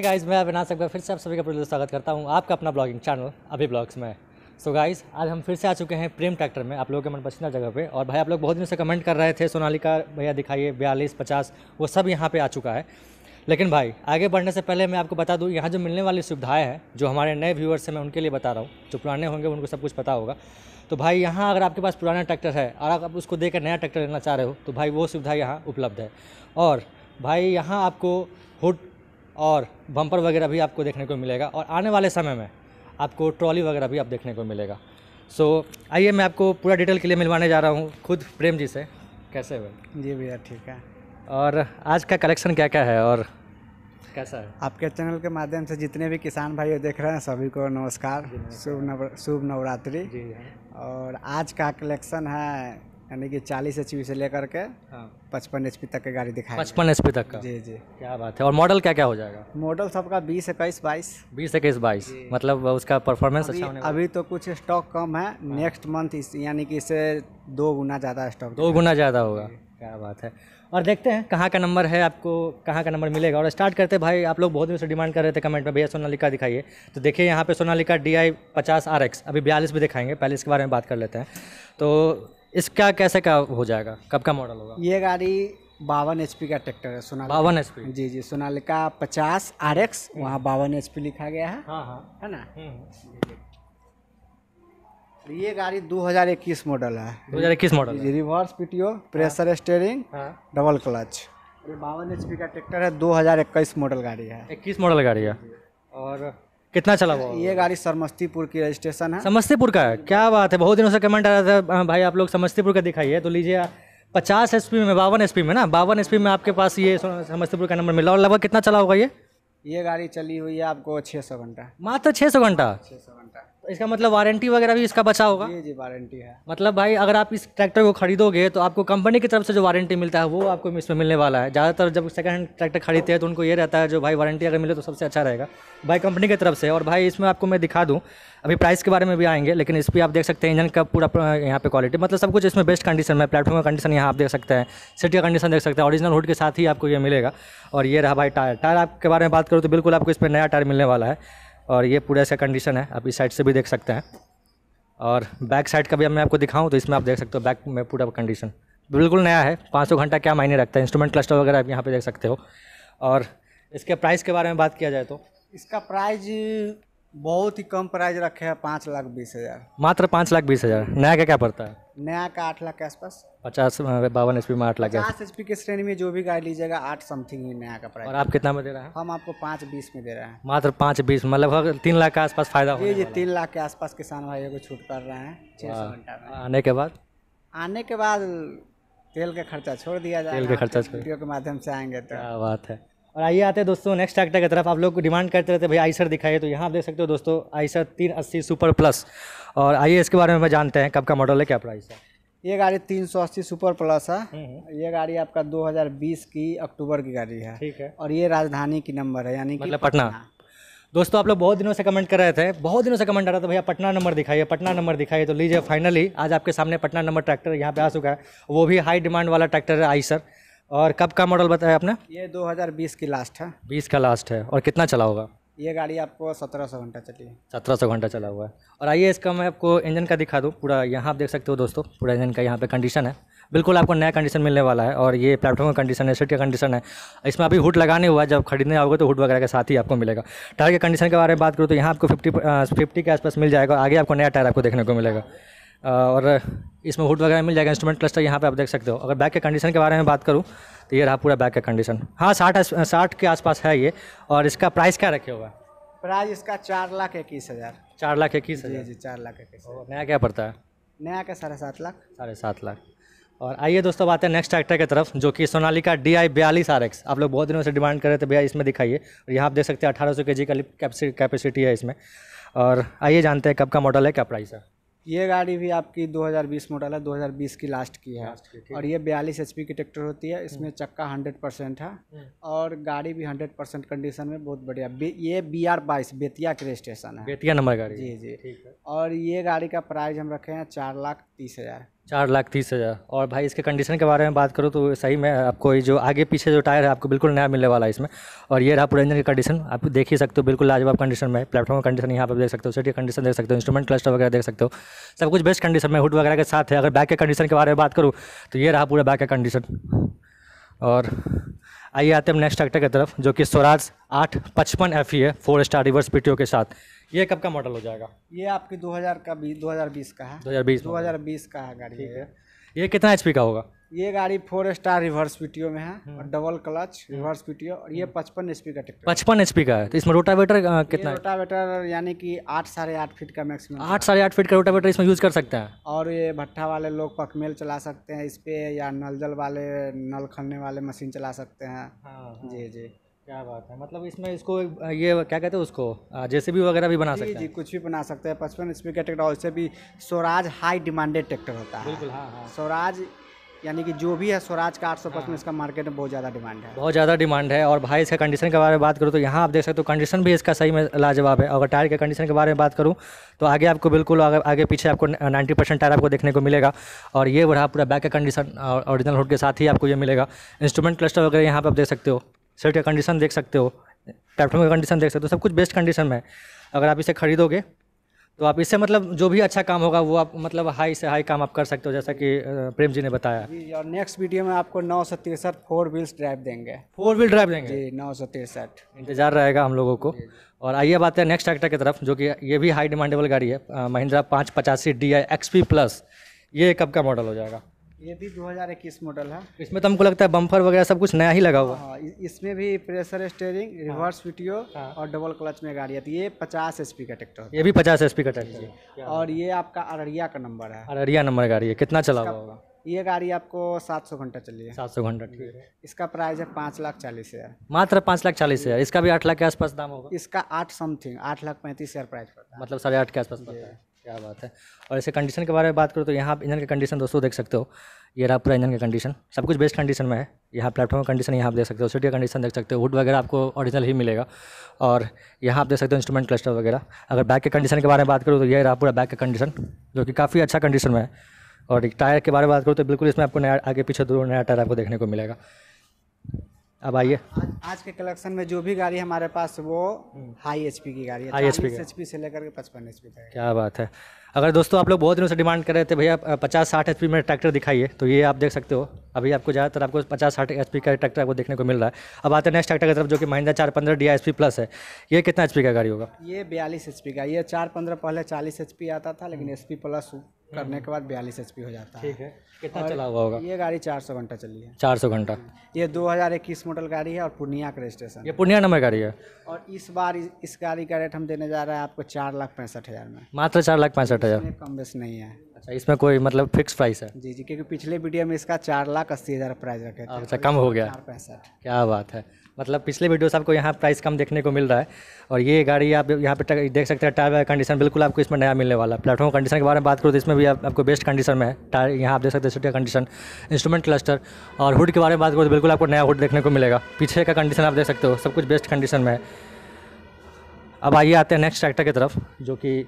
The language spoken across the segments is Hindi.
हे गाइस मैं अविनाश अकबर फिर से आप सभी का प्रिय स्वागत करता हूँ आपका अपना ब्लॉगिंग चैनल अभी ब्लॉग्स में। सो गाइस आज हम फिर से आ चुके हैं प्रेम ट्रैक्टर में, आप लोगों के मन पसंदीदा जगह पे। और भाई, आप लोग बहुत दिनों से कमेंट कर रहे थे, सोनालिका भैया दिखाइए, बयालीस, पचास, वो सब यहाँ पर आ चुका है। लेकिन भाई, आगे बढ़ने से पहले मैं आपको बता दूँ, यहाँ जो मिलने वाली सुविधाएँ हैं, जो हमारे नए व्यूअर्स हैं, मैं उनके लिए बता रहा हूँ। जो पुराने होंगे, उनको सब कुछ पता होगा। तो भाई, यहाँ अगर आपके पास पुराना ट्रैक्टर है, और आप उसको देकर नया ट्रैक्टर लेना चाह रहे हो तो भाई, वो सुविधा यहाँ उपलब्ध है। और भाई, यहाँ आपको हुड और बम्पर वगैरह भी आपको देखने को मिलेगा और आने वाले समय में आपको ट्रॉली वगैरह भी आप देखने को मिलेगा। सो आइए मैं आपको पूरा डिटेल के लिए मिलवाने जा रहा हूँ खुद प्रेम जी से। कैसे हुए? जी भैया ठीक है। और आज का कलेक्शन क्या क्या है और कैसा है? आपके चैनल के माध्यम से जितने भी किसान भाई देख रहे हैं सभी को नमस्कार। शुभ नव शुभ नवरात्रि। जी और आज का कलेक्शन है यानी कि चालीस एच से लेकर के हाँ। पचपन एच तक की गाड़ी दिखाई पचपन एच तक का? जी जी। क्या बात है। और मॉडल क्या क्या हो जाएगा? मॉडल सबका बीस इक्कीस बाईस। बीस इक्कीस बाईस। मतलब उसका परफॉर्मेंस अच्छा होने अभी तो कुछ स्टॉक कम है। नेक्स्ट मंथ इस यानी कि इससे दो गुना ज़्यादा स्टॉक दो गुना ज़्यादा होगा। क्या बात है। और देखते हैं कहाँ का नंबर है आपको कहाँ का नंबर मिलेगा। और स्टार्ट करते हैं। भाई आप लोग बहुत दिनों से डिमांड कर रहे थे कमेंट में। भैया सोनालिका दिखाइए। तो देखिए यहाँ पे सोनालिका डी आई पचास आर एक्स अभी बयालीस भी दिखाएँगे। पहले इसके बारे में बात कर लेते हैं। तो इसका कैसे का हो जाएगा? कब का मॉडल होगा? ये गाड़ी बावन एचपी का ट्रैक्टर है सोनालिका। बावन एच पी? जी जी सोनालिका पचास आर एक्स वहाँ बावन एच लिखा गया है। हाँ हाँ। है ना? हम्म। ये गाड़ी 2021 मॉडल है। दो हज़ार इक्कीस मॉडल है। Reverse PTO pressure steering double clutch ये बावन एचपी का ट्रैक्टर है 2021 मॉडल गाड़ी है। इक्कीस मॉडल गाड़ी है। और कितना चला हुआ? ये गाड़ी समस्तीपुर की रजिस्ट्रेशन है। समस्तीपुर का है? क्या बात है बहुत दिनों से कमेंट आ रहा था। हाँ, भाई आप लोग समस्तीपुर का दिखाइए तो लीजिए पचास एस में बावन एस में ना? बावन एस में आपके पास ये समस्तीपुर का नंबर मिला। और लगभग कितना चला होगा ये? ये गाड़ी चली हुई है आपको 600 घंटा। मात्र छः सौ घंटा? 600 घंटा। तो इसका मतलब वारंटी वगैरह भी इसका बचा होगा? जी जी वारंटी है। मतलब भाई अगर आप इस ट्रैक्टर को खरीदोगे तो आपको कंपनी की तरफ़ से जो वारंटी मिलता है वो आपको इसमें मिलने वाला है। ज़्यादातर जब सेकंड हैंड ट्रैक्टर खरीदते हैं तो उनको ये रहता है जो भाई वारंटी अगर मिले तो सबसे अच्छा रहेगा। भाई कंपनी की तरफ़ से और भाई इसमें आपको मैं दिखा दूँ अभी प्राइस के बारे में भी आएँगे लेकिन इस पर आप देख सकते हैं इंजन का पूरा पूरा यहाँ पे क्वालिटी मतलब सब कुछ इसमें बेस्ट कंडीशन में प्लेटफॉर्म का कंडीशन यहाँ आप देख सकते हैं सिटी का कंडीशन देख सकते हैं ओरिजिनल हुड के साथ ही आपको ये मिलेगा। और ये रहा भाई टायर टायर आपके बारे में बात करूँ तो बिल्कुल आपको इसमें नया टायर मिलने वाला है। और ये पूरा इसका कंडीशन है आप इस साइड से भी देख सकते हैं। और बैक साइड का भी अब मैं आपको दिखाऊँ तो इसमें आप देख सकते हो बैक में पूरा कंडीशन बिल्कुल नया है 500 घंटा क्या मायने रखता है? इंस्ट्रूमेंट क्लस्टर वगैरह आप यहाँ पे देख सकते हो। और इसके प्राइस के बारे में बात किया जाए तो? इसका प्राइस बहुत ही कम प्राइस रखे हैं पाँच लाख बीस हज़ार। मात्र पाँच लाख बीस हज़ार। नया का क्या पड़ता है? नया का आठ लाख के आसपास। पचास बावन एच में आठ लाख है पचास एच की श्रेणी में जो भी गाड़ी लीजिएगा आठ समथिंग ही नया का प्राइस और आप कितना में दे रहे हैं? हम आपको पाँच बीस में दे रहे हैं। मात्र पाँच बीस मतलब तीन लाख के आसपास फ़ायदा जी हो। जी तीन लाख के आसपास किसान भाइयों को छूट कर रहे हैं छः सौ घंटा में। आने के बाद? आने के बाद तेल का खर्चा छोड़ दिया जाए तेल का खर्चा वीडियो के माध्यम से आएँगे तो। क्या बात है। और आइए आते हैं दोस्तों नेक्स्ट ट्रैक्टर की तरफ़। आप लोग डिमांड करते रहते भाई आइसर दिखाइए तो यहाँ आप देख सकते हो दोस्तों आइसर तीन अस्सी सुपर प्लस और आइए इसके बारे में जानते हैं कब का मॉडल है क्या प्राइस है? ये गाड़ी तीन सौ अस्सी सुपर प्लस है। हम्म, ये गाड़ी आपका 2020 की अक्टूबर की गाड़ी है। ठीक है। और ये राजधानी की नंबर है यानी कि मतलब पटना। दोस्तों आप लोग बहुत दिनों से कमेंट कर रहे थे बहुत दिनों से कमेंट आ रहा था भैया पटना नंबर दिखाइए पटना नंबर दिखाइए तो लीजिए फाइनली आज आपके सामने पटना नंबर ट्रैक्टर यहाँ पे आ चुका है। वो भी हाई डिमांड वाला ट्रैक्टर है आइसर। और कब का मॉडल बताया आपने? ये 2020 की लास्ट है। बीस का लास्ट है। और कितना चला होगा? ये गाड़ी आपको 1700 घंटा चली है। सत्रह सौ घंटा चला हुआ है। और आइए इसका मैं आपको इंजन का दिखा दूँ। पूरा यहाँ आप देख सकते हो दोस्तों पूरा इंजन का यहाँ पे कंडीशन है। बिल्कुल आपको नया कंडीशन मिलने वाला है और ये प्लेटफॉर्म का कंडीशन है सीट का कंडीशन है। इसमें अभी हुड लगाने हुआ है जब खरीदने आओगे तो हुड वगैरह के साथ ही आपको मिलेगा। टायर के कंडीशन के बारे में बात करूँ तो यहाँ आपको फिफ्टी फिफ्टी के आसपास मिल जाएगा। आगे आपको नया टायर आपको देखने को मिलेगा। और इसमें हुड वगैरह मिल जाएगा इंस्ट्रूमेंट क्लस्टर यहाँ पे आप देख सकते हो। अगर बैक के कंडीशन के बारे में बात करूँ तो ये रहा पूरा बैक का कंडीशन हाँ साठ साठ के आसपास है ये। और इसका प्राइस क्या रखे हुआ? है प्राइस इसका चार लाख इक्कीस हज़ार। चार लाख इक्कीस जी हज़ार? जी चार लाख इक्कीस नया क्या पड़ता है? नया का साढ़े सात लाख। साढ़े सात लाख। और आइए दोस्तों बात है नेक्स्ट ट्रैक्टर की तरफ़ जो कि सोनाली का डी आई बयालीस आर एक्स आप लोग बहुत दिनों से डिमांड कर रहे थे भैया इसमें दिखाइए। और यहाँ आप देख सकते हैं अठारह सौ के जी का कैपेसिटी है इसमें। और आइए जानते हैं कब का मॉडल है क्या प्राइस है। ये गाड़ी भी आपकी 2020 मॉडल है 2020 की लास्ट की है। लास्ट और ये 42 एच की ट्रैक्टर होती है इसमें चक्का 100 परसेंट है। और गाड़ी भी 100 परसेंट कंडीशन में बहुत बढ़िया। ये बी आर बाईस बेतिया के रजिस्ट्रेशन है। बेतिया नंबर गाड़ी जी जी। ठीक है। और ये गाड़ी का प्राइस हम रखे हैं चार लाख तीस हज़ार। चार लाख तीस हज़ार। और भाई, इसके कंडीशन के बारे में बात करूँ तो सही में आपको जो आगे पीछे जो टायर है, आपको बिल्कुल नया मिलने वाला है इसमें। और ये रहा पूरा इंजन की कंडीशन आप देख ही सकते हो, बिल्कुल लाजवाब कंडीशन में प्लेटफॉर्म का कंडीशन यहाँ पर देख सकते हो सिटी कंडीशन देख सकते हो इंस्ट्रूमेंट क्लस्टर वगैरह देख सकते हो। सब कुछ बेस्ट कंडीशन में हुड वगैरह के साथ है। अगर बैक के कंडीशन के बारे में बात करूँ तो ये रहा पूरा बैक का कंडीशन और आइए आते हैं नेक्स्ट ट्रैक्टर की तरफ़, जो कि स्वराज आठ पचपन एफ़ है फोर स्टार रिवर्स पीटीओ के साथ। ये कब का मॉडल हो जाएगा? ये आपकी 2000 का बी 2020 का है। 2020 में। 2020 का है गाड़ी ये। ये कितना एचपी का होगा? ये गाड़ी फोर स्टार रिवर्स पीटीओ में है हम्म। और डबल क्लच रिवर्स पीटीओ और ये पचपन एचपी का ट्रैक्टर पचपन एच का है। तो इसमें रोटावेटर कितना रोटावेटर यानी कि आठ साढ़े आठ फीट का मैक्सिमम आठ साढ़े आठ फीट का रोटावेटर इसमें यूज़ कर सकते हैं? और ये भट्ठा वाले लोग पकमेल चला सकते हैं इस पे या नल जल वाले नल खनने वाले मशीन चला सकते हैं। जी जी। क्या बात है? मतलब इसमें इसको ये क्या कहते हैं उसको? जैसे भी वगैरह भी बना जी सकते जी हैं। कुछ भी बना सकते हैं। पचपन का ट्रैक्टर और इससे भी स्वराज हाई डिमांडेड ट्रैक्टर होता है। बिल्कुल हाँ हाँ। स्वराज यानी कि जो भी है स्वराज का आठ सौ पचपन इसका मार्केट में बहुत ज़्यादा डिमांड है। बहुत ज़्यादा डिमांड है। और भाई इसका कंडीशन के बारे में बात करूँ तो यहाँ आप देख सकते हो कंडीशन भी इसका सही में लाजवाब है। अगर टायर के कंडीशन के बारे में बात करूँ तो आगे आपको बिल्कुल आगे आगे पीछे आपको नाइन्टी परसेंट टायर आपको देखने को मिलेगा। और ये रहा पूरा बैक का कंडीशन ओरिजिनल हुड के साथ ही आपको ये मिलेगा। इंस्ट्रूमेंट क्लस्टर वगैरह यहाँ पर आप देख सकते हो। सीट का कंडीशन देख सकते हो प्लेटफॉर्म का कंडीशन देख सकते हो सब कुछ बेस्ट कंडीशन में है। अगर आप इसे खरीदोगे तो आप इससे मतलब जो भी अच्छा काम होगा वो आप मतलब हाई से हाई काम आप कर सकते हो जैसा कि प्रेम जी ने बताया। जी और नेक्स्ट वीडियो में आपको नौ सौ तिरसठ फोर व्हील्स ड्राइव देंगे। फोर व्हील ड्राइव देंगे? जी नौ सौ तिरसठ। इंतज़ार रहेगा हम लोगों को। और आइए बात है नेक्स्ट ट्रैक्टर की तरफ़ जो कि ये भी हाई डिमांडेबल गाड़ी है महिंद्रा पाँच पचासी D I X P plus ये कब का मॉडल हो जाएगा? ये भी 2021 मॉडल है। इसमें तो हमको लगता है बम्पर वगैरह सब कुछ नया ही लगा हुआ। है हाँ इसमें भी प्रेशर स्टेयरिंग रिवर्स वीडियो और डबल क्लच में गाड़ी आती है। ये पचास एच का ट्रैक्टर ये भी पचास एच का ट्रैक्टर और ये आपका अररिया का नंबर है। अररिया नंबर गाड़ी है कितना चला हुआ होगा? ये गाड़ी आपको 700 घंटा चली है। सात सौ घंटा ठीक है। इसका प्राइस है पाँच लाख चालीस हज़ार। मात्र पाँच लाख चालीस हज़ार। इसका भी आठ लाख के आसपास दाम होगा? इसका आठ समथिंग आठ लाख पैंतीस हज़ार प्राइस पड़ता है। मतलब साढ़े आठ के आसपास पड़ता है। क्या बात है। और ऐसे कंडीशन के बारे में बात करो तो यहाँ इंजन की कंडीशन दोस्तों देख सकते हो। ये रहा पूरा इंजन की कंडीशन सब कुछ बेस्ट कंडीशन में है। यहाँ प्लेटफॉर्म कंडीशन यहाँ आप देख सकते हो। सीट का कंडीशन देख सकते हो। वुड वगैरह आपको ओरिजिनल ही मिलेगा। और यहाँ आप देख सकते हो इंस्ट्रूमेंट क्लस्टर वगैरह। अगर बैक के कंडीशन के बारे में बात करूँ तो ये रहा पूरा बैक का कंडीशन जो कि काफ़ी अच्छा कंडीशन में है। और टायर के बारे में बात करूँ तो बिल्कुल इसमें आपको नया, आगे पीछे दोनों नया टायर आपको देखने को मिलेगा। अब आइए। आज आज के कलेक्शन में जो भी गाड़ी हमारे पास वो हाई एचपी की गाड़ी है। HP एच पी से लेकर के पचपन एच पी तक क्या बात है। अगर दोस्तों आप लोग बहुत दिनों से डिमांड कर रहे थे भैया पचास साठ एच पी में ट्रैक्टर दिखाइए तो ये आप देख सकते हो। अभी आपको ज़्यादातर आपको पचास साठ एच का ट्रैक्टर आपको देखने को मिल रहा है। अब आते हैं नेक्स्ट ट्रैक्टर की तरफ़ जो कि महिंद्रा चार पंद्रह डी प्लस है। ये कितना एचपी का गाड़ी होगा? ये बयालीस एच का ये चार पंद्रह पहले चालीस एच आता था लेकिन एचपी प्लस करने के बाद बयालीस एच हो जाता है। ठीक है। कितना चला हुआ होगा? ये गाड़ी चार सौ घंटा चली है। चार सौ घंटा। ये 2021 मॉडल गाड़ी है और पूर्णिया का रजिस्ट्रेशन ये पूर्णिया नंबर गाड़ी है? और इस बार इस, गाड़ी का रेट हम देने जा रहे हैं आपको चार लाख पैंसठ हज़ार में। मात्र चार लाख पैंसठ हज़ार? कम बेस नहीं है। अच्छा इसमें कोई मतलब फिक्स प्राइस है? जी जी क्योंकि पिछले वीडियो में इसका चार लाख अस्सी हज़ार प्राइस रखे अच्छा कम हो गया। पैंसठ। क्या बात है। मतलब पिछले वीडियो से आपको यहाँ प्राइस कम देखने को मिल रहा है। और ये गाड़ी आप यहाँ पे देख सकते हैं टायर कंडीशन बिल्कुल आपको इसमें नया मिलने वाला है। प्लेटफॉर्म कंडीशन के बारे में बात करूँ तो इसमें भी आप, आपको बेस्ट कंडीशन में है। टायर यहाँ आप देख सकते हैं सीट कंडीशन इंस्ट्रूमेंट क्लस्टर और हुड के बारे में बात करूँ तो बिल्कुल आपको नया हुड देखने को मिलेगा। पीछे का कंडीशन आप देख सकते हो सब कुछ बेस्ट कंडीशन में है। अब आइए आते हैं नेक्स्ट ट्रैक्टर की तरफ़ जो कि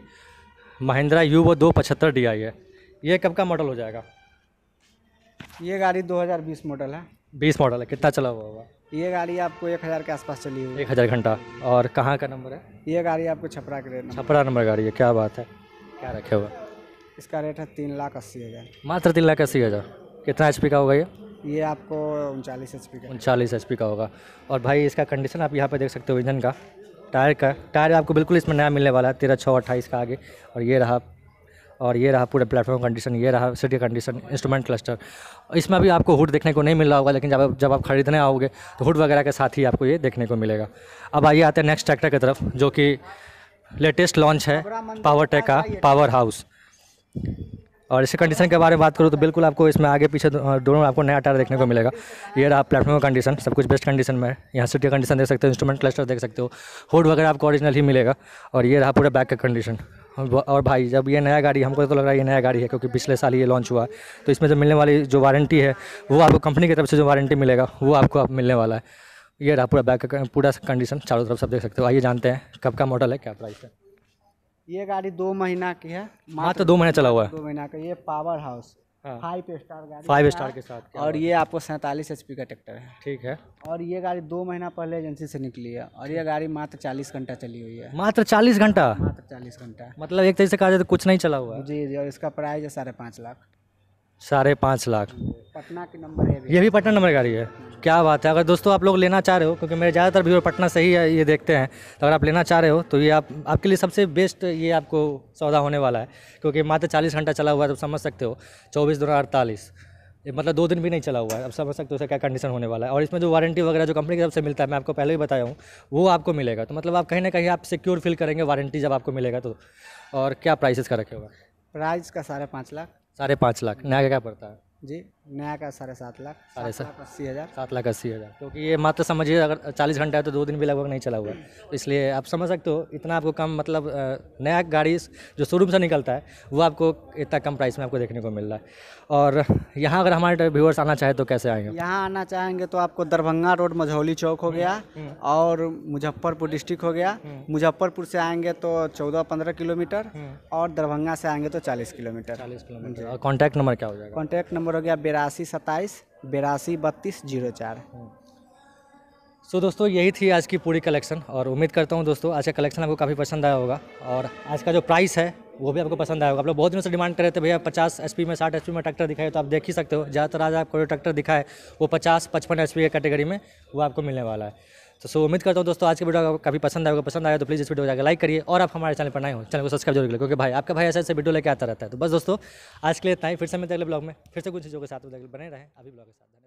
महिंद्रा यू वो दो पचहत्तर डी आई है। ये कब का मॉडल हो जाएगा? ये गाड़ी 2020 मॉडल है। बीस मॉडल है कितना चला हुआ होगा? ये गाड़ी आपको एक हज़ार के आसपास चली हुई है। एक हज़ार घंटा। और कहाँ का नंबर है? ये गाड़ी आपको छपरा के रेट छपरा नंबर गाड़ी है क्या बात है। क्या रखे हुआ? इसका रेट है तीन लाख अस्सी हज़ार। मात्र तीन लाख अस्सी हज़ार। कितना एचपी का होगा ये? ये आपको उनचालीस एच का। उनचालीस एच का होगा। और भाई इसका कंडीशन आप यहाँ पर देख सकते हो इंजन का। टायर का टायर आपको बिल्कुल इसमें नया मिलने वाला है तेरह छः अट्ठाईस का आगे। और ये रहा और ये रहा पूरा प्लेटफॉर्म कंडीशन ये रहा सिटी कंडीशन इंस्ट्रूमेंट क्लस्टर इसमें भी आपको हुड देखने को नहीं मिल रहा होगा, लेकिन जब आप जब आप खरीदने आओगे तो हुड वगैरह के साथ ही आपको ये देखने को मिलेगा। अब आइए आते हैं नेक्स्ट ट्रैक्टर की तरफ़, जो कि लेटेस्ट लॉन्च है पावर टेक का पावर हाउस और इसके कंडीशन के बारे में बात करूँ तो बिल्कुल आपको इसमें आगे पीछे दोनों आपको नया टायर देखने को मिलेगा। ये रहा प्लेटफॉर्म का कंडीशन सब कुछ बेस्ट कंडीशन में है। यहाँ सिटी कंडीशन देख सकते हो इंस्ट्रूमेंट क्लस्टर देख सकते हो। हुड वगैरह आपको ओरिजिनल ही मिलेगा। और ये रहा पूरा बैक का कंडीशन और भाई जब ये नया गाड़ी हमको तो लग रहा है ये नया गाड़ी है क्योंकि पिछले साल ये लॉन्च हुआ। है तो इसमें जो मिलने वाली जो वारंटी है वो आपको कंपनी की तरफ़ से जो वारंटी मिलेगा वो आपको आप मिलने वाला है। ये रहा पूरा बैक का पूरा कंडीशन चारों तरफ़ सब देख सकते हो। आइए जानते हैं कब का मॉडल है क्या प्राइस है? ये गाड़ी दो महीना की है मात्र दो महीना चला हुआ है। दो महीना का ये पावर हाउस हाँ। फाइव स्टार गाड़ी फाइव स्टार के साथ और ये आपको सैंतालीस एच का ट्रैक्टर है। ठीक है। और ये गाड़ी दो महीना पहले एजेंसी से निकली है। और ये गाड़ी मात्र चालीस घंटा चली हुई है। मात्र चालीस घंटा? मात्र चालीस घंटा। मतलब एक तरीके से कहा जाए तो कुछ नहीं चला हुआ जी जी और इसका प्राइस है साढ़े पाँच लाख। साढ़े पाँच लाख। पटना के नंबर है ये भी। पटना नंबर गाड़ी है। क्या बात है? अगर दोस्तों आप लोग लेना चाह रहे हो क्योंकि मेरे ज़्यादातर व्यूअर पटना से ही ये देखते हैं। तो अगर आप लेना चाह रहे हो तो ये आप आपके लिए सबसे बेस्ट ये आपको सौदा होने वाला है क्योंकि मात्र चालीस घंटा चला हुआ है तो समझ सकते हो। चौबीस दो अड़तालीस ये मतलब दो दिन भी नहीं चला हुआ है अब समझ सकते हो उसका क्या कंडीशन होने वाला है। और इसमें जो वारंटी वगैरह जो कंपनी की तरफ़ से मिलता है मैं आपको पहले ही बताया हूँ वो आपको मिलेगा। तो मतलब आप कहीं ना कहीं आप सिक्योर फील करेंगे वारंटी जब आपको मिलेगा तो। और क्या प्राइसेस का रखे हुआ प्राइस का साढ़े पाँच लाख। साढ़े पाँच लाख नया क्या पड़ता है? जी। नया का साढ़े सात लाख साढ़े सात अस्सी हज़ार। सात लाख अस्सी हज़ार। क्योंकि ये मात्र समझिए अगर चालीस घंटा है तो दो दिन भी लगभग नहीं चला हुआ। है तो इसलिए आप समझ सकते हो इतना आपको कम मतलब नया गाड़ी जो शोरूम से निकलता है वो आपको इतना कम प्राइस में आपको देखने को मिल रहा है। और यहाँ अगर हमारे व्यूअर्स आना चाहे तो कैसे आएँगे? यहाँ आना चाहेंगे तो आपको दरभंगा रोड मझौली चौक हो गया और मुजफ्फरपुर डिस्ट्रिक्ट हो गया। मुजफ्फरपुर से आएँगे तो चौदह पंद्रह किलोमीटर और दरभंगा से आएँगे तो चालीस किलोमीटर। चालीस किलोमीटर। और कॉन्टैक्ट नंबर क्या हो जाएगा? कॉन्टैक्ट नंबर हो गया बेरासी सत्ताईस बेरासी बत्तीस ज़ीरो चार। सो so, दोस्तों यही थी आज की पूरी कलेक्शन और उम्मीद करता हूँ दोस्तों आज का कलेक्शन आपको काफ़ी पसंद आया होगा और आज का जो प्राइस है वो भी आपको पसंद आएगा आप लोग बहुत दिनों से डिमांड कर रहे थे भैया पचास एच में साठ एच में ट्रैक्टर दिखाए तो आप देख ही सकते हो। ज़्यादातर आज आपको जो ट्रैक्टर दिखाए वो पचास पचपन एच के कैटेगरी में वो आपको मिलने वाला है। तो सो उम्मीद करता हूँ दोस्तों, आज के वीडियो काफ़ी पसंद आएगा पसंद आया तो प्लीज़ इस वीडियो को जाकर लाइक करिए और आप हमारे चैनल पर नए हो चैनल को सब्सक्राइब ज़रूर करिए, क्योंकि भाई, आपका भाई ऐसे ऐसे वीडियो लेकर आता रहता है। तो बस दोस्तों, आज के लिए इतना ही। फिर से मिलते अगले ब्लॉग में। फिर से कुछ चीज़ों के साथ बने रहें। अभी ब्लॉग के साथ।